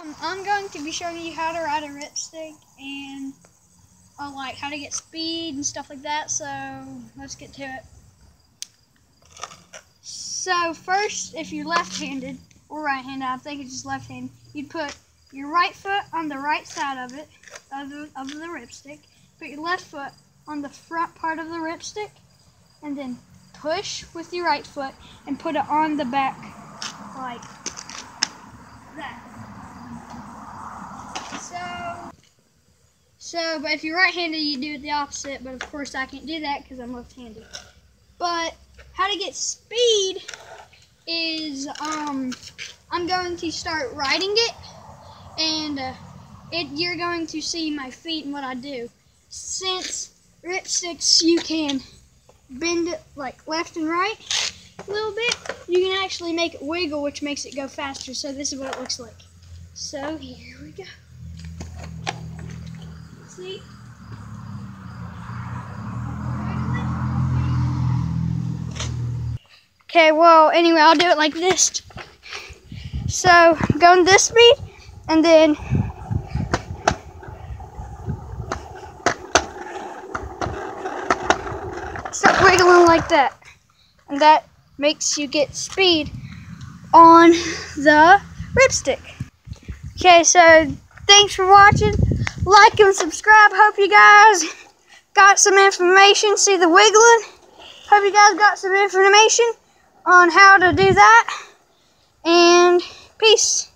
Um, I'm going to be showing you how to ride a ripstick and uh, like how to get speed and stuff like that. So let's get to it. So first, if you're left-handed or right-handed, I think it's just left-handed, you'd put your right foot on the right side of it, of the, of the ripstick, put your left foot on the front part of the ripstick, and then push with your right foot and put it on the back like that. So, so, but if you're right-handed, you do it the opposite. But of course, I can't do that because I'm left-handed. But how to get speed is, um, I'm going to start riding it, and uh, it you're going to see my feet and what I do. Since ripsticks, you can bend it like left and right a little bit, you can actually make it wiggle, which makes it go faster. So this is what it looks like. So here we go. See? Okay, well, anyway, I'll do it like this. So, going this speed, and then start wiggling like that. And that makes you get speed on the ripstick. Okay, so thanks for watching. Like and subscribe. Hope you guys got some information. See the wiggling? Hope you guys got some information on how to do that. And peace.